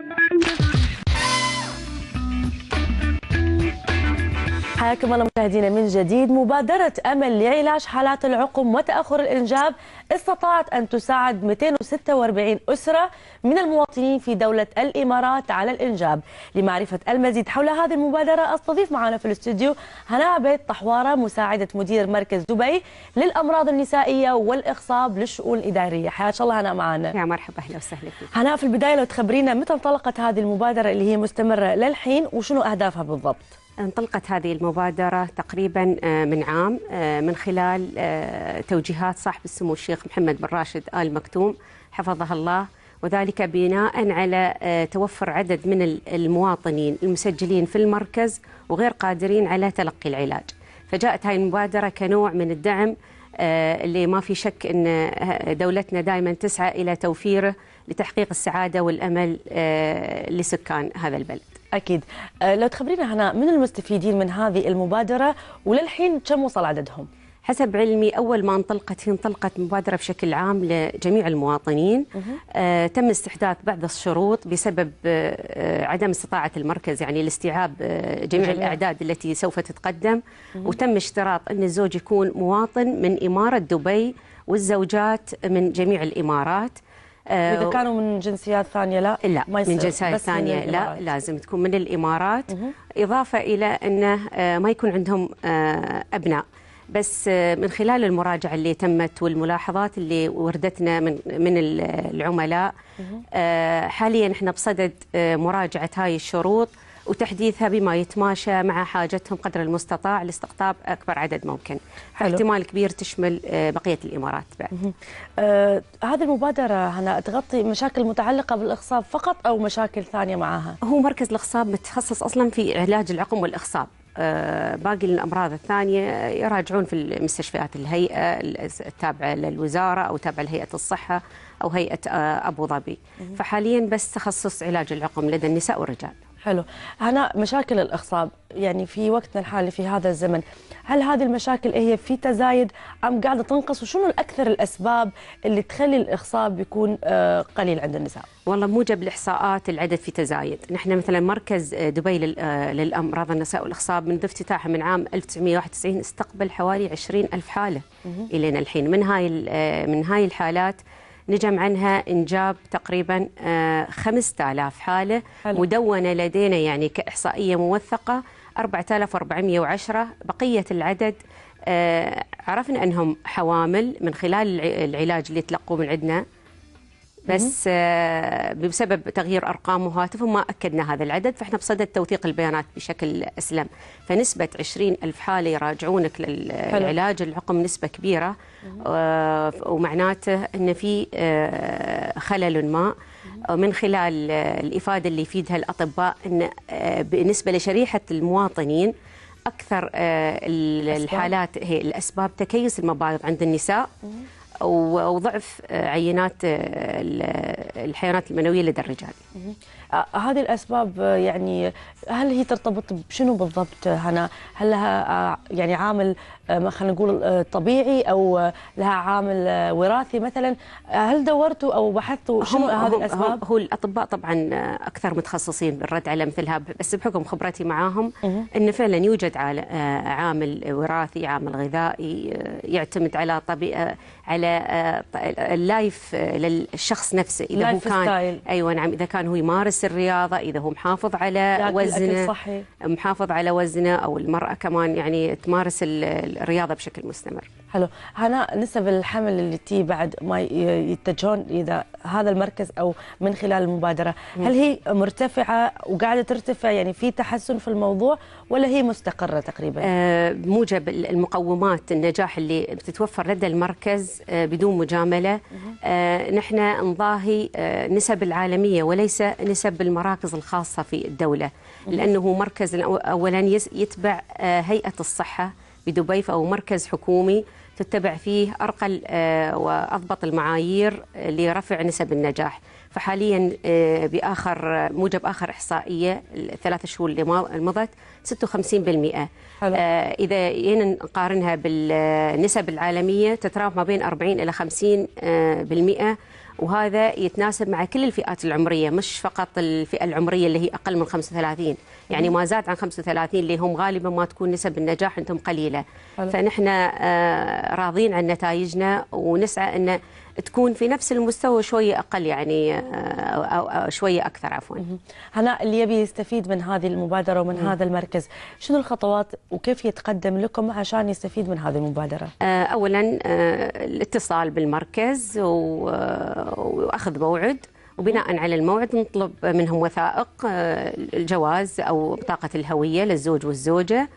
Thank you. حياكم الله مشاهدينا من جديد مبادرة أمل لعلاج حالات العقم وتأخر الإنجاب استطاعت أن تساعد 246 أسرة من المواطنين في دولة الإمارات على الإنجاب. لمعرفة المزيد حول هذه المبادرة أستضيف معنا في الاستوديو هناء عبيد طحوارة مساعدة مدير مركز دبي للأمراض النسائية والإخصاب للشؤون الإدارية. حياك الله هناء معنا. يا مرحبا أهلا وسهلا فيك. هناء في البداية لو تخبرينا متى انطلقت هذه المبادرة اللي هي مستمرة للحين وشنو أهدافها بالضبط؟ انطلقت هذه المبادرة تقريبا آه، من عام آه، من خلال آه، توجيهات صاحب السمو الشيخ محمد بن راشد آل مكتوم حفظه الله. وذلك بناء على توفر عدد من المواطنين المسجلين في المركز وغير قادرين على تلقي العلاج. فجاءت هذه المبادرة كنوع من الدعم اللي ما في شك أن دولتنا دائما تسعى إلى توفيره لتحقيق السعادة والأمل لسكان هذا البلد. أكيد. أه، لو تخبرينا هنا من المستفيدين من هذه المبادرة وللحين كم وصل عددهم؟ حسب علمي أول ما انطلقت هي انطلقت مبادرة بشكل عام لجميع المواطنين. آه تم استحداث بعض الشروط بسبب آه عدم استطاعة المركز يعني لاستيعاب آه جميع جميل. الأعداد التي سوف تتقدم. وتم اشتراط أن الزوج يكون مواطن من إمارة دبي والزوجات من جميع الإمارات. آه، كانوا من جنسيات ثانية لا. لا ما من جنسيات ثانية لا لازم تكون من الإمارات. إضافة إلى أنه آه، ما يكون عندهم آه، أبناء. بس من خلال المراجعة اللي تمت والملاحظات اللي وردتنا من من العملاء حاليا إحنا بصدد مراجعة هاي الشروط. وتحديثها بما يتماشى مع حاجتهم قدر المستطاع لاستقطاب أكبر عدد ممكن. حلو. احتمال كبير تشمل آه، بقية الإمارات بعد. آه هذه المبادرة هنا تغطي مشاكل متعلقة بالاخصاب فقط أو مشاكل ثانية معها؟ هو مركز الاخصاب متخصص أصلا في علاج العقم والاخصاب آه، باقي الأمراض الثانية يراجعون في المستشفيات الهيئة التابعه للوزارة أو تابعة لهيئة الصحة أو هيئة آه، أبو ظبي. فحاليا بس تخصص علاج العقم لدى النساء والرجال. حلو. هنا مشاكل الإخصاب يعني في وقتنا الحالي في هذا الزمن هل هذه المشاكل هي في تزايد أم قاعدة تنقص؟ وشنو الأكثر الأسباب اللي تخلي الإخصاب يكون آه، قليل عند النساء؟ والله موجب الإحصاءات العدد في تزايد. نحن مثلا مركز آه، دبي آه، للأمراض النساء والإخصاب منذ افتتاحه من عام 1991 استقبل حوالي 20 ألف حالة إلينا الحين. من هاي من هاي الحالات نجم عنها إنجاب تقريبا 5000 آه، حالة. حلو. مدونة لدينا يعني كإحصائية موثقة 4410 بقية العدد آه، عرفنا أنهم حوامل من خلال العلاج اللي تلقوه من عندنا. بس آه، بسبب تغيير ارقام وهاتفهم ما أكدنا هذا العدد فإحنا بصدد توثيق البيانات بشكل أسلم. فنسبة 20 ألف حاله يراجعونك للعلاج العقم نسبة كبيرة آه، ومعناته إن في آه، خلل ما من خلال الإفادة اللي يفيدها الأطباء إن بالنسبة لشريحة المواطنين أكثر الحالات هي الأسباب تكيس المبايض عند النساء. وضعف آه، عينات آه، الحيوانات المنوية لدى الرجال. آه، هذه الأسباب يعني هل هي ترتبط بشنو بالضبط هنا؟ هل لها يعني عامل خلينا نقول طبيعي أو لها عامل وراثي مثلا؟ هل دورتوا أو بحثتوا شنو هذه الأسباب؟ هو الأطباء طبعا أكثر متخصصين بالرد على مثلها بس بحكم خبرتي معاهم انه فعلا يوجد عامل وراثي، عامل غذائي يعتمد على طبيعه على ال life للشخص نفسه إذا هو كان style. أيوه نعم إذا كان هو يمارس الرياضة إذا هو محافظ على وزنه صحي. محافظ على وزنه أو المرأة كمان يعني تمارس الرياضة بشكل مستمر حلو. هنا نسب الحمل اللي تي بعد ما يتجهون إذا هذا المركز أو من خلال المبادرة. هل هي مرتفعة وقاعدة ترتفع؟ يعني في تحسن في الموضوع ولا هي مستقرة تقريبا؟ آه موجب المقومات النجاح اللي بتتوفر لدى المركز آه بدون مجاملة. آه نحن نضاهي آه نسب العالمية وليس نسب المراكز الخاصة في الدولة. لأنه مركز اولا يتبع آه هيئة الصحة بدبي فهو مركز حكومي. تتبع فيه أرقى آه، وأضبط المعايير لرفع نسب النجاح. فحاليا آه، بآخر موجب آخر إحصائية الثلاث شهور اللي مضت 56% حلو. آه، إذا نقارنها بالنسب العالمية تتراوح ما بين 40 إلى 50% وهذا يتناسب مع كل الفئات العمرية مش فقط الفئة العمرية اللي هي أقل من 35 يعني ما زاد عن 35 اللي هم غالبا ما تكون نسب النجاح عندهم قليلة. حلو. فنحن آه، راضين عن نتائجنا ونسعى إن تكون في نفس المستوى شوية أقل يعني آه، أو أو شوية أكثر عفوا. هناء اللي يبي يستفيد من هذه المبادرة ومن هذا المركز شنو الخطوات وكيف يتقدم لكم عشان يستفيد من هذه المبادرة؟ آه، اولا آه، الاتصال بالمركز وأخذ موعد وبناء على الموعد نطلب منهم وثائق الجواز أو بطاقه الهوية للزوج والزوجة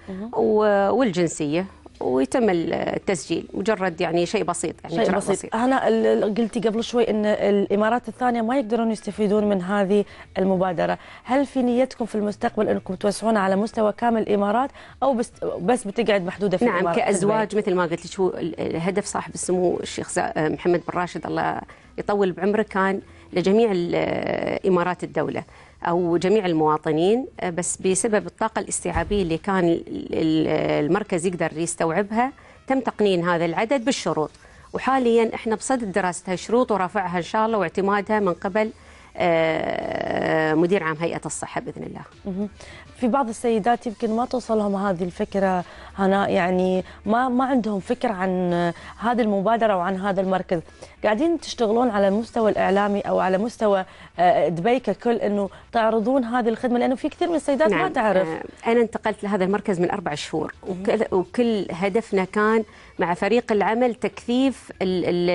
والجنسية. ويتم التسجيل. مجرد يعني شيء بسيط يعني شيء بسيط. هنا ال- قلتي قبل شوي إن الإمارات الثانية ما يقدرون يستفيدون من هذه المبادرة. هل في نيتكم في المستقبل إنكم توسعون على مستوى كامل الإمارات أو بس بس بتقعد محدودة في نعم الإمارات؟ في كازواج مثل ما قلت لك هو ال- الهدف صاحب السمو الشيخ محمد بن راشد الله يطول بعمره كان لجميع ال- إمارات الدولة أو جميع المواطنين بس بسبب الطاقة الاستيعابية اللي كان ال- ال- المركز يقدر يستوعبها تم تقنين هذا العدد بالشروط. وحاليا إحنا بصدد دراسه هالشروط ورفعها إن شاء الله واعتمادها من قبل آه، مدير عام هيئة الصحة بإذن الله. في بعض السيدات يمكن ما توصلهم هذه الفكرة هنا يعني ما ما عندهم فكره عن هذه المبادرة وعن هذا المركز. قاعدين تشتغلون على المستوى الإعلامي أو على مستوى آه، دبي ككل إنه تعرضون هذه الخدمة لأنه في كثير من السيدات ما تعرف. آه، أنا انتقلت لهذا المركز من أربع شهور وكل, وكل هدفنا كان مع فريق العمل تكثيف ال- ال-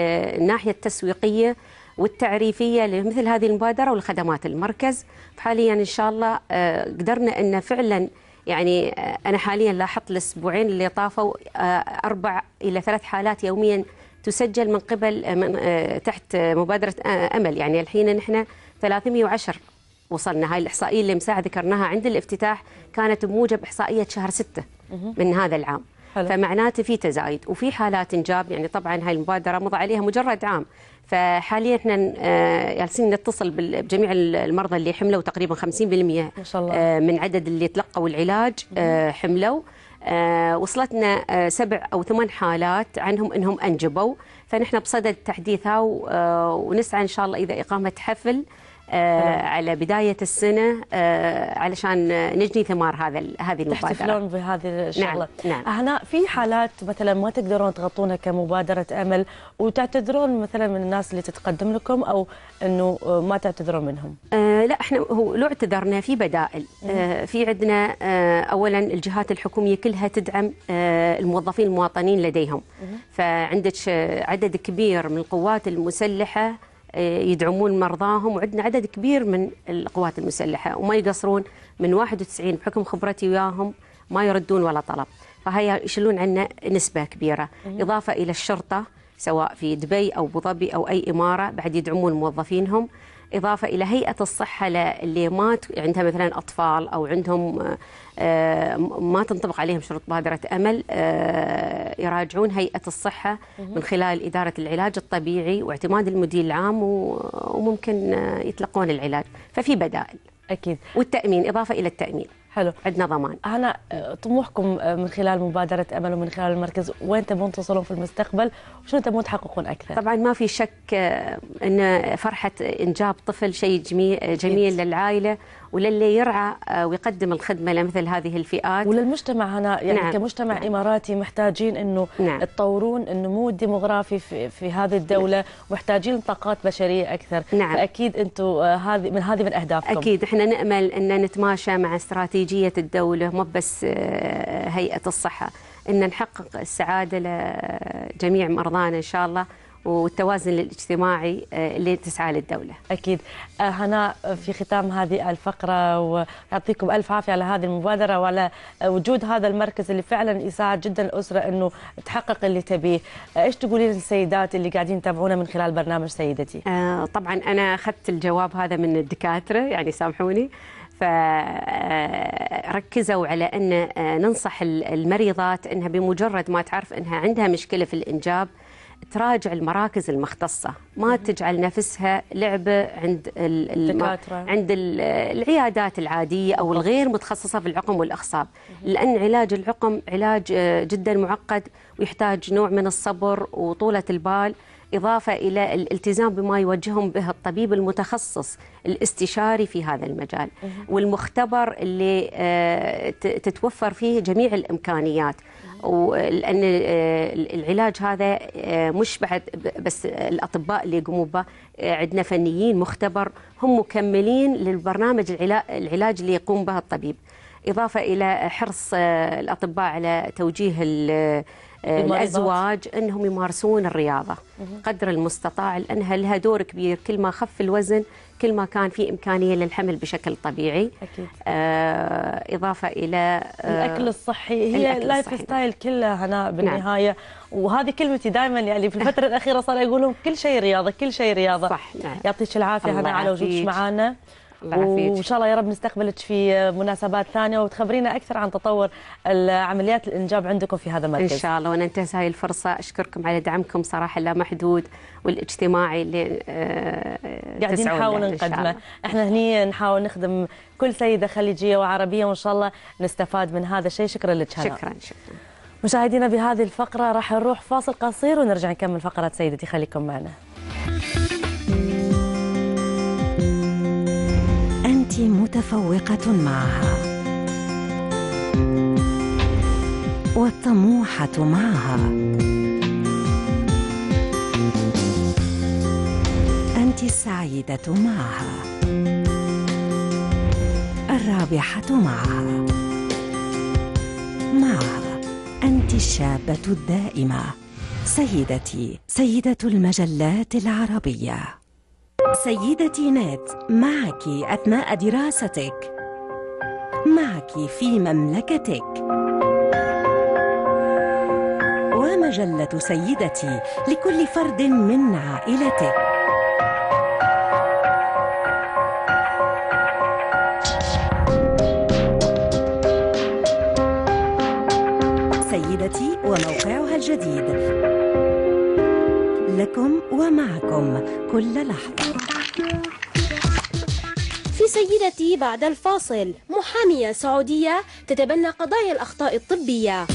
والتعريفية لمثل هذه المبادرة ولخدمات المركز حاليا إن شاء الله آه، قدرنا أن فعلا يعني آه، أنا حاليا لاحظت الأسبوعين اللي طافوا آه، أربع إلى ثلاث حالات يوميا تسجل من قبل من تحت مبادرة آه، أمل. يعني الحين نحن 310 وصلنا. هاي الإحصائية اللي مساعة ذكرناها عند الافتتاح كانت بموجب إحصائية شهر ستة من هذا العام. حلو. فمعناته في تزايد وفي حالات إنجاب. يعني طبعا هاي المبادرة مضى عليها مجرد عام. فحاليا إحنا آه، جالسين نتصل بجميع المرضى اللي حملوا تقريبا 50% ما شاء الله. آه، من عدد اللي تلقوا العلاج آه، حملوا. وصلتنا سبع أو ثمان حالات عنهم إنهم أنجبوا. فنحن بصدد تحديثها ونسعى إن شاء الله إذا إقامة حفل آه، على بداية السنة آه، علشان نجني ثمار هذا هذه المبادرة. تحتفلون بهذه الشغله نعم. هنا في حالات مثلا ما تقدرون تغطونها كمبادرة أمل وتعتذرون مثلا من الناس اللي تتقدم لكم أو إنه ما تعتذرون منهم. آه لا إحنا هو لو اعتذرنا في بدائل. آه في عندنا آه اولا الجهات الحكومية كلها تدعم آه الموظفين المواطنين لديهم. فعندك آه، عدد كبير من القوات المسلحة آه، يدعمون مرضاهم. وعندنا عدد كبير من القوات المسلحة وما يقصرون من 91 بحكم خبرتي وياهم ما يردون ولا طلب. فهي يشيلون عنا نسبة كبيرة. إضافة إلى الشرطة سواء في دبي أو أبو ظبي أو أي إمارة بعد يدعمون موظفينهم. إضافة إلى هيئة الصحة اللي ما ت- عندها مثلا أطفال أو عندهم آه، ما تنطبق عليهم شروط مبادرة أمل آه، يراجعون هيئة الصحة من خلال إدارة العلاج الطبيعي واعتماد المدير العام وممكن آه، يتلقون العلاج. ففي بدائل. أكيد. والتأمين إضافة إلى التأمين. حلو. عندنا ضمان هنا طموحكم من خلال مبادرة أمل ومن خلال المركز وين تبون توصلون في المستقبل؟ وشنو تبون تحققون أكثر؟ طبعا ما في شك آه، إن فرحة إنجاب طفل شيء جميل جميل للعائلة وللي يرعى آه، ويقدم الخدمة لمثل هذه الفئات وللمجتمع هنا يعني نعم. كمجتمع نعم. إماراتي محتاجين أنه نعم. تطورون النمو الديمغرافي في, في هذه الدولة محتاجين طاقات بشرية أكثر نعم. فأكيد أنتم هذه من هذه من أهدافكم أكيد إحنا نأمل أن نتماشى مع استراتيجية الدولة مو بس آه، هيئة الصحة إن نحقق السعادة لجميع مرضانا إن شاء الله والتوازن الاجتماعي آه، اللي تسعى للدولة. أكيد. آه، هناء في ختام هذه الفقرة ويعطيكم ألف عافية على هذه المبادرة وعلى وجود هذا المركز اللي فعلا يساعد جدا الأسرة أنه تحقق اللي تبيه. آه، إيش تقولين للسيدات اللي قاعدين يتابعونا من خلال برنامج سيدتي؟ آه، طبعا أنا أخذت الجواب هذا من الدكاترة يعني سامحوني. فركزوا على آه، ننصح ال- المريضات إنها بمجرد ما تعرف إنها عندها مشكلة في الإنجاب تراجع المراكز المختصة. ما تجعل نفسها لعبة عند ال- الم-. عند ال- العيادات العادية أو الغير متخصصة في العقم والأخصاب. لأن علاج العقم علاج آه، جدا معقد ويحتاج نوع من الصبر وطولة البال. إضافة إلى الالتزام بما يوجههم به الطبيب المتخصص الاستشاري في هذا المجال والمختبر اللي آه، تتوفر فيه جميع الإمكانيات. ولأن آه، العلاج هذا آه، مش بعد بس الأطباء اللي يقوموا به عندنا فنيين مختبر هم مكملين للبرنامج العلاج اللي يقوم به الطبيب. إضافة إلى حرص الأطباء على توجيه الأزواج إنهم يمارسون الرياضة. قدر المستطاع لانها لها دور كبير. كل ما خف الوزن كل ما كان في إمكانية للحمل بشكل طبيعي. أكيد. آه إضافة إلى آه الأكل الصحي هي ال lifestyle كلها هنا نعم. بالنهاية. نعم. وهذه كلمتي دائما يعني في الفترة الأخيرة صار يقولون كل شيء رياضة كل شيء رياضة. صح نعم. يعطيك العافية هنا على وجودك معنا وإن شاء الله يا رب نستقبلك في مناسبات ثانية وتخبرينا أكثر عن تطور عمليات الإنجاب عندكم في هذا المركز. إن شاء الله وأنا انتهز هاي الفرصة. أشكركم على دعمكم صراحة لا محدود والاجتماعي اللي آه قاعدين نحاول نقدمه. إحنا هني نحاول نخدم كل سيدة خليجية وعربية وإن شاء الله نستفاد من هذا الشيء. شكرا لك شكرا شكرا. مشاهدينا بهذه الفقرة راح نروح فاصل قصير ونرجع نكمل فقرة سيدتي خليكم معنا. أنت متفوقة معها. والطموحة معها. أنت السعيدة معها. الرابحة معها. معها أنت الشابة الدائمة. سيدتي سيدة المجلات العربية. سيدتي نت معك أثناء دراستك. معك في مملكتك. ومجلة سيدتي لكل فرد من عائلتك. سيدتي وموقعها الجديد. لكم ومعكم كل لحظة. سيدتي بعد الفاصل. محامية سعودية تتبنى قضايا الأخطاء الطبية.